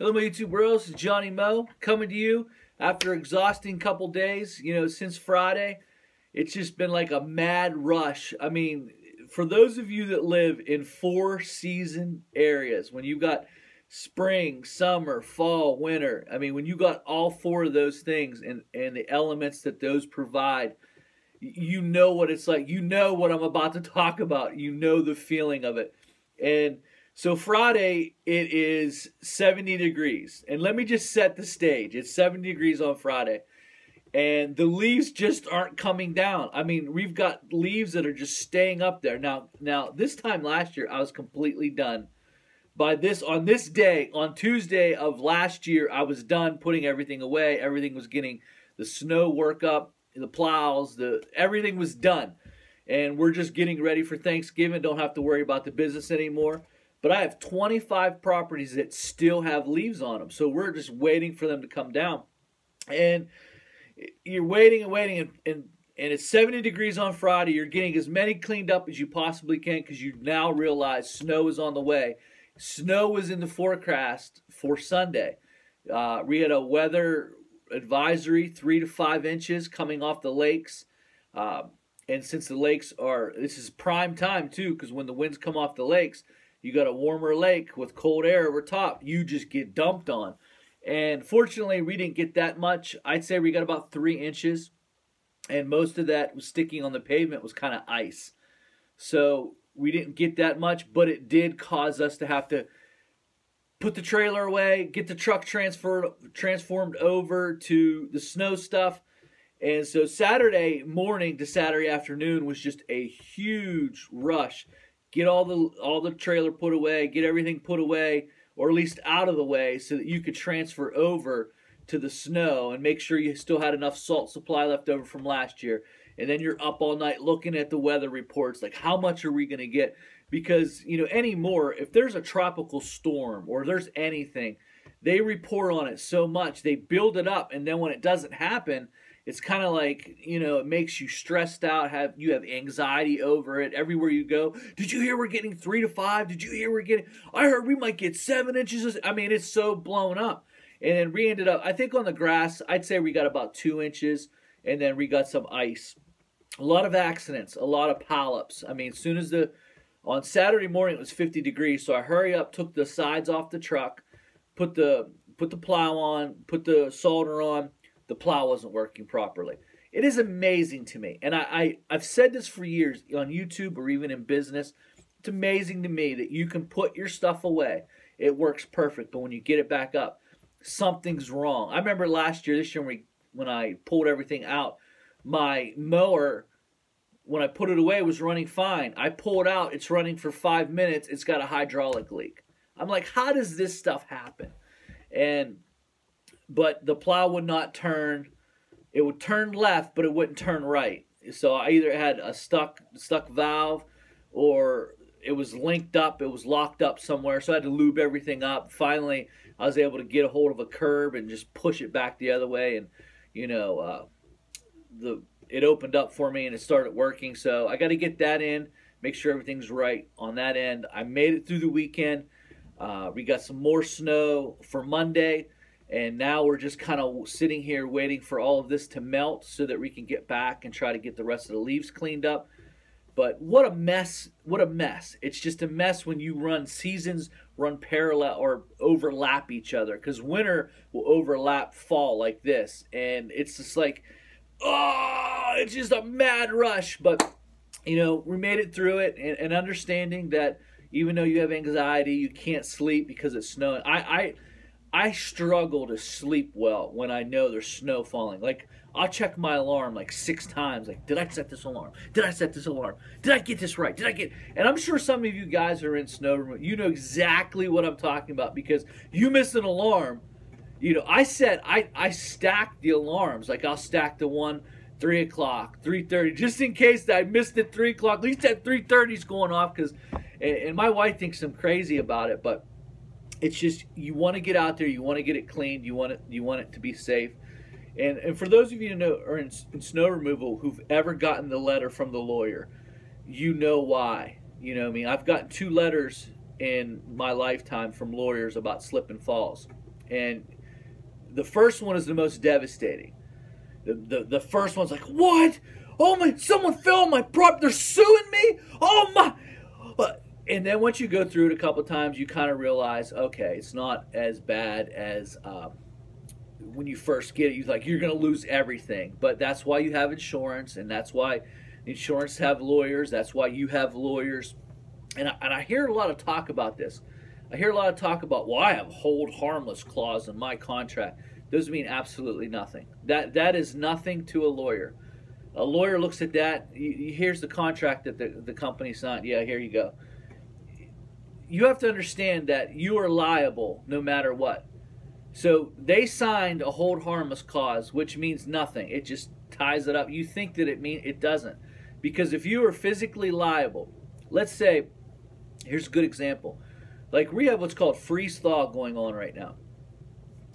Hello, my YouTube bros. It's Johnny Mow coming to you after exhausting couple days. You know, since Friday, it's just been like a mad rush. I mean, for those of you that live in four season areas, when you've got spring, summer, fall, winter, I mean, when you got all four of those things and, and the elements that those provide, you know what it's like. You know what I'm about to talk about. You know the feeling of it. And so Friday, it is 70 degrees. And let me just set the stage. It's 70 degrees on Friday. And the leaves just aren't coming down. I mean, we've got leaves that are just staying up there. Now, now this time last year, I was completely done. By this, on this day, on Tuesday of last year, I was done putting everything away. Everything was getting the snow work up, the plows, the everything was done. And we're just getting ready for Thanksgiving. Don't have to worry about the business anymore. But I have 25 properties that still have leaves on them. So we're just waiting for them to come down. And you're waiting and waiting, and, and, and it's 70 degrees on Friday. You're getting as many cleaned up as you possibly can because you now realize snow is on the way. Snow is in the forecast for Sunday. Uh, we had a weather advisory, three to five inches coming off the lakes. Uh, and since the lakes are, this is prime time too, because when the winds come off the lakes, you got a warmer lake with cold air over top, you just get dumped on. And fortunately, we didn't get that much. I'd say we got about three inches, and most of that was sticking on the pavement was kind of ice. So we didn't get that much, but it did cause us to have to put the trailer away, get the truck transferred transformed over to the snow stuff. And so Saturday morning to Saturday afternoon was just a huge rush get all the all the trailer put away, get everything put away, or at least out of the way, so that you could transfer over to the snow and make sure you still had enough salt supply left over from last year. And then you're up all night looking at the weather reports, like how much are we going to get? Because you know anymore, if there's a tropical storm or there's anything, they report on it so much, they build it up, and then when it doesn't happen it's kind of like you know it makes you stressed out have you have anxiety over it everywhere you go. Did you hear we're getting three to five? Did you hear we're getting i heard we might get seven inches i mean it's so blown up. And then we ended up i think on the grass i'd say we got about two inches and then we got some ice. A lot of accidents a lot of polyps. I mean as soon as the on saturday morning it was 50 degrees so i hurry up took the sides off the truck put the put the plow on put the solder on the plow wasn't working properly. It is amazing to me, and I, I I've said this for years on YouTube or even in business. It's amazing to me that you can put your stuff away. It works perfect, but when you get it back up, something's wrong. I remember last year, this year when, we, when I pulled everything out, my mower when I put it away was running fine. I pull it out, it's running for five minutes, it's got a hydraulic leak. I'm like, how does this stuff happen? And but the plow would not turn. It would turn left, but it wouldn't turn right. So I either had a stuck stuck valve, or it was linked up. It was locked up somewhere. So I had to lube everything up. Finally, I was able to get a hold of a curb and just push it back the other way, and you know, uh, the it opened up for me and it started working. So I got to get that in, make sure everything's right on that end. I made it through the weekend. Uh, we got some more snow for Monday. And now we're just kind of sitting here waiting for all of this to melt so that we can get back and try to get the rest of the leaves cleaned up. But what a mess! What a mess! It's just a mess when you run seasons run parallel or overlap each other because winter will overlap fall like this, and it's just like, oh, it's just a mad rush. But you know, we made it through it, and, and understanding that even though you have anxiety, you can't sleep because it's snowing. I, I I struggle to sleep well when I know there's snow falling. Like I'll check my alarm like six times. Like, did I set this alarm? Did I set this alarm? Did I get this right? Did I get? And I'm sure some of you guys are in snow. You know exactly what I'm talking about because you miss an alarm. You know, I set I I stack the alarms. Like I'll stack the one three o'clock, three thirty, just in case that I missed it three o'clock. At least at three thirty is going off because, and my wife thinks I'm crazy about it, but it's just you want to get out there, you want to get it cleaned, you want it you want it to be safe. And and for those of you who know are in, in snow removal who've ever gotten the letter from the lawyer, you know why. You know, I mean, I've gotten two letters in my lifetime from lawyers about slip and falls. And the first one is the most devastating. The, the, the first one's like, what? Oh my, someone fell on my prop. They're suing me. Oh my. But, and then once you go through it a couple times, you kind of realize, okay, it's not as bad as um, when you first get it. You're like, you're going to lose everything. But that's why you have insurance, and that's why insurance have lawyers. That's why you have lawyers. And I, and I hear a lot of talk about this. I hear a lot of talk about, well, I have hold harmless clause in my contract. Those mean absolutely nothing. That that is nothing to a lawyer. A lawyer looks at that. Here's the contract that the, the company signed. Yeah, here you go. You have to understand that you are liable no matter what. So they signed a hold harmless clause, which means nothing. It just ties it up. You think that it mean it doesn't, because if you are physically liable, let's say, here's a good example like we have what's called freeze thaw going on right now.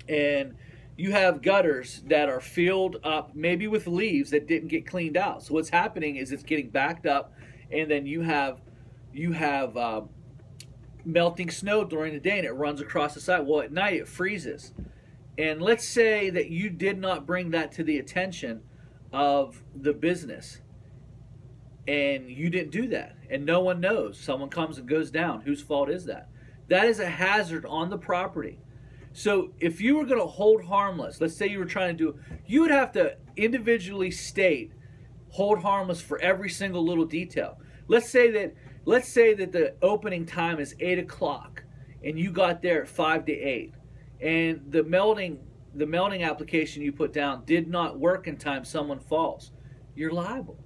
And you have gutters that are filled up maybe with leaves that didn't get cleaned out. So what's happening is it's getting backed up and then you have you have uh, melting snow during the day and it runs across the side. Well, at night it freezes. And let's say that you did not bring that to the attention of the business and you didn't do that and no one knows someone comes and goes down whose fault is that that is a hazard on the property. So if you were going to hold harmless, let's say you were trying to do, you would have to individually state hold harmless for every single little detail. Let's say that let's say that the opening time is eight o'clock and you got there at five to eight, and the melding the melding application you put down did not work in time. Someone falls, you're liable.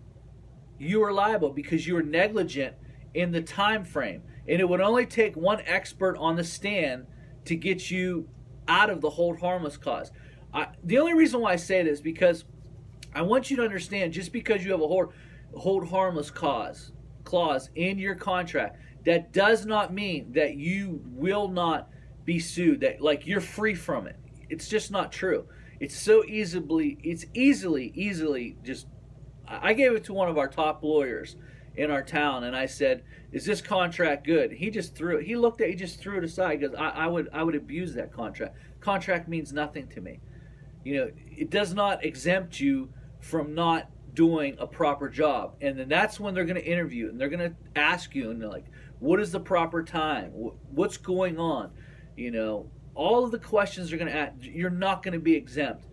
You are liable because you were negligent in the time frame. And it would only take one expert on the stand to get you out of the hold harmless cause. I, the only reason why I say this is because I want you to understand just because you have a hold, hold harmless cause clause in your contract, that does not mean that you will not be sued. That like you're free from it. It's just not true. It's so easily it's easily easily just I gave it to one of our top lawyers in our town, and I said, "Is this contract good?" He just threw it. He looked at. He just threw it aside because I, I would I would abuse that contract. Contract means nothing to me. You know, it does not exempt you from not doing a proper job, and then that's when they're going to interview and they're going to ask you, and they're like, "What is the proper time? What's going on?" You know, all of the questions are going to ask. You're not going to be exempt.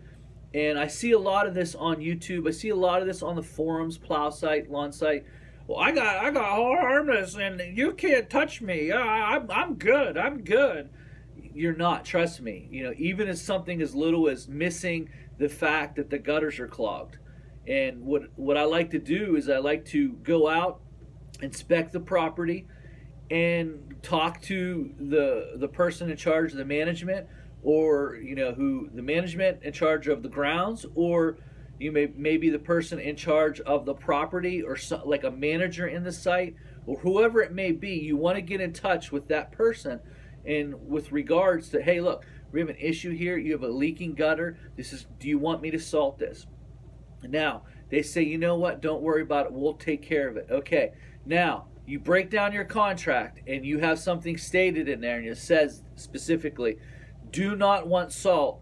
And I see a lot of this on YouTube. I see a lot of this on the forums, PlowSite, lawn site well, I got I got harmless, and you can't touch me. I'm I'm good. I'm good. You're not. Trust me. You know, even as something as little as missing the fact that the gutters are clogged. And what what I like to do is I like to go out, inspect the property, and talk to the the person in charge of the management, or you know who the management in charge of the grounds, or you may, may be the person in charge of the property or so, like a manager in the site or whoever it may be. You want to get in touch with that person and with regards to, hey, look, we have an issue here. You have a leaking gutter. This is, do you want me to salt this? Now, they say, you know what? Don't worry about it. We'll take care of it. Okay. Now, you break down your contract and you have something stated in there and it says specifically, do not want salt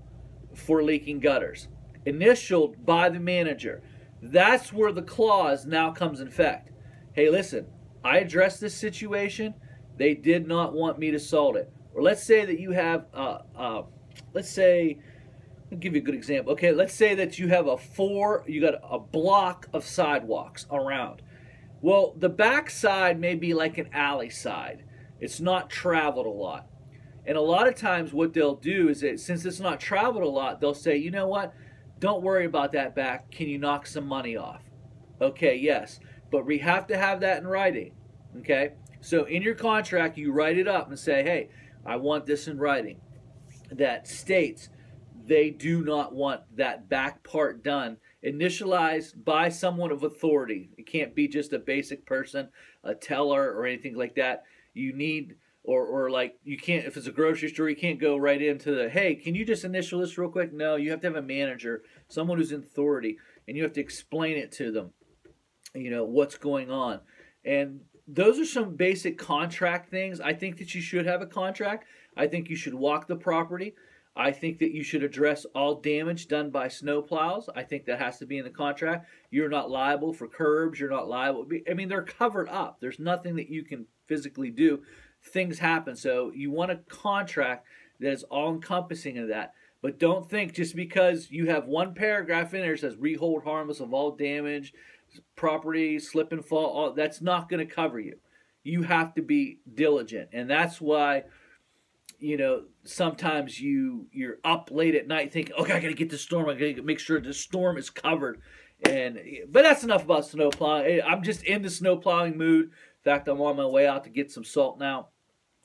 for leaking gutters initialed by the manager. That's where the clause now comes in effect. Hey, listen, I addressed this situation. They did not want me to solve it. Or let's say that you have, uh, uh, let's say, I'll give you a good example. Okay, let's say that you have a four, you got a block of sidewalks around. Well, the back side may be like an alley side. It's not traveled a lot. And a lot of times what they'll do is that since it's not traveled a lot, they'll say, you know what, don't worry about that back. Can you knock some money off? Okay, yes. But we have to have that in writing. Okay? So in your contract, you write it up and say, hey, I want this in writing that states they do not want that back part done. Initialized by someone of authority. It can't be just a basic person, a teller, or anything like that. You need or or like you can't if it's a grocery store you can't go right into the hey can you just initial this real quick? No you have to have a manager someone who's in authority and you have to explain it to them you know what's going on. And those are some basic contract things. I think that you should have a contract. I think you should walk the property I think that you should address all damage done by snow plows. I think that has to be in the contract. You're not liable for curbs. You're not liable. I mean, they're covered up. There's nothing that you can physically do. Things happen. So you want a contract that is all encompassing of that. But don't think just because you have one paragraph in there that says rehold harmless of all damage, property, slip and fall, all, that's not going to cover you. You have to be diligent. And that's why you know, sometimes you you're up late at night thinking, okay, I gotta get the storm. I gotta make sure the storm is covered. And but that's enough about snow plowing. I'm just in the snow plowing mood. In fact, I'm on my way out to get some salt now.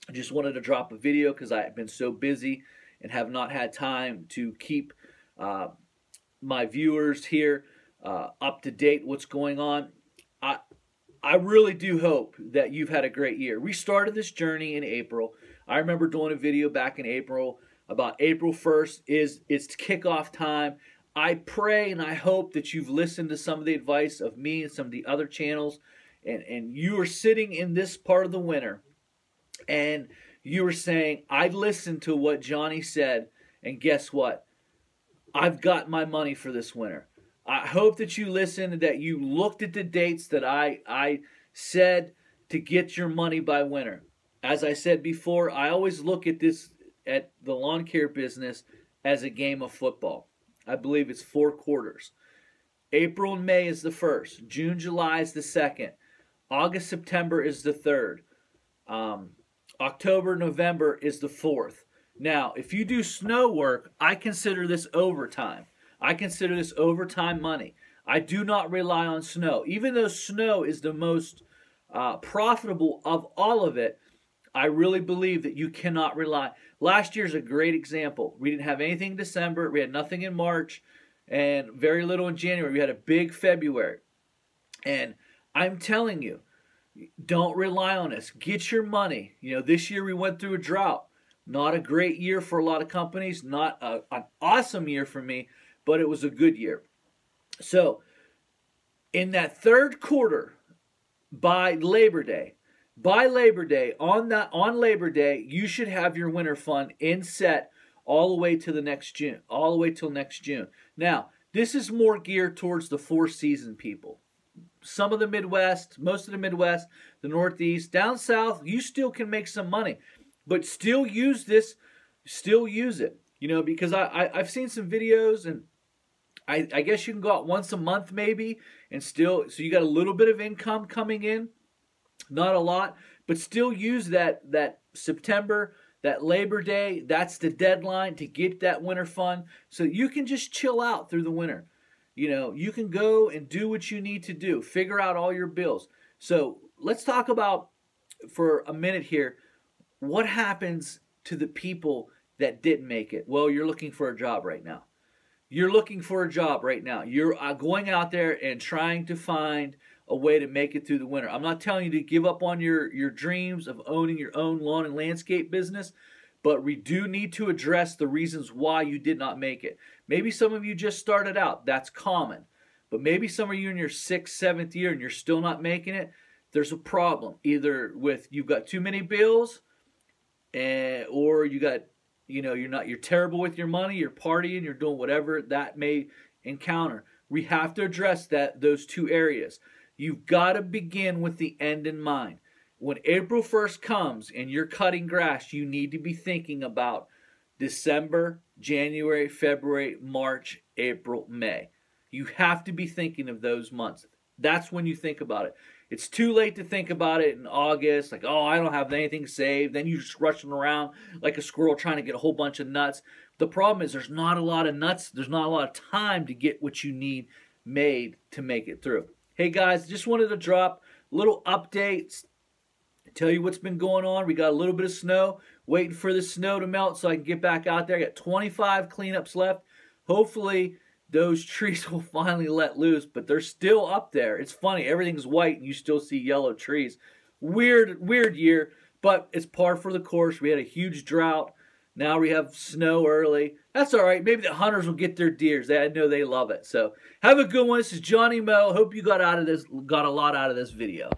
I just wanted to drop a video because I've been so busy and have not had time to keep uh, my viewers here uh, up to date what's going on. I really do hope that you've had a great year. We started this journey in April. I remember doing a video back in April about April 1st is it's kickoff time. I pray and I hope that you've listened to some of the advice of me and some of the other channels and, and you are sitting in this part of the winter and you are saying, I listened to what Johnny said, and guess what? I've got my money for this winter. I hope that you listened, that you looked at the dates that I I said to get your money by winter as I said before, I always look at this at the lawn care business as a game of football. I believe it's four quarters. April and May is the first. June, July is the second. August, September is the third. Um, October, November is the fourth. Now, if you do snow work, I consider this overtime. I consider this overtime money. I do not rely on snow. Even though snow is the most uh, profitable of all of it, I really believe that you cannot rely. Last year's a great example. We didn't have anything in December, we had nothing in March, and very little in January. We had a big February. And I'm telling you, don't rely on us. Get your money. You know, this year we went through a drought. Not a great year for a lot of companies, not a, an awesome year for me, but it was a good year. So, in that third quarter, by Labor Day, by Labor Day, on that on Labor Day, you should have your winter fund in set all the way to the next June, all the way till next June. Now, this is more geared towards the four season people. Some of the Midwest, most of the Midwest, the Northeast, down south, you still can make some money, but still use this, still use it. You know, because I, I have seen some videos and I, I guess you can go out once a month maybe and still so you got a little bit of income coming in not a lot, but still use that that September, that Labor Day, that's the deadline to get that winter fund so you can just chill out through the winter. You know, you can go and do what you need to do. Figure out all your bills. So, let's talk about for a minute here what happens to the people that didn't make it. Well, you're looking for a job right now. You're looking for a job right now. You're uh, going out there and trying to find a way to make it through the winter. I'm not telling you to give up on your, your dreams of owning your own lawn and landscape business, but we do need to address the reasons why you did not make it. Maybe some of you just started out, that's common. But maybe some of you in your sixth, seventh year and you're still not making it. There's a problem either with you've got too many bills, and, or you got, you know, you're not, you're terrible with your money, you're partying, you're doing whatever that may encounter. We have to address that those two areas. You've got to begin with the end in mind. When April 1st comes and you're cutting grass, you need to be thinking about December, January, February, March, April, May. You have to be thinking of those months. That's when you think about it. It's too late to think about it in August, like, oh, I don't have anything saved. Then you're just rushing around like a squirrel trying to get a whole bunch of nuts. The problem is there's not a lot of nuts, there's not a lot of time to get what you need made to make it through. Hey guys, just wanted to drop little updates, tell you what's been going on. We got a little bit of snow, waiting for the snow to melt so I can get back out there. I got 25 cleanups left. Hopefully those trees will finally let loose, but they're still up there. It's funny, everything's white and you still see yellow trees. Weird, weird year, but it's par for the course. We had a huge drought. Now we have snow early. That's all right. Maybe the hunters will get their deers. They, I know they love it. So have a good one. This is Johnny Mow. Hope you got out of this, got a lot out of this video.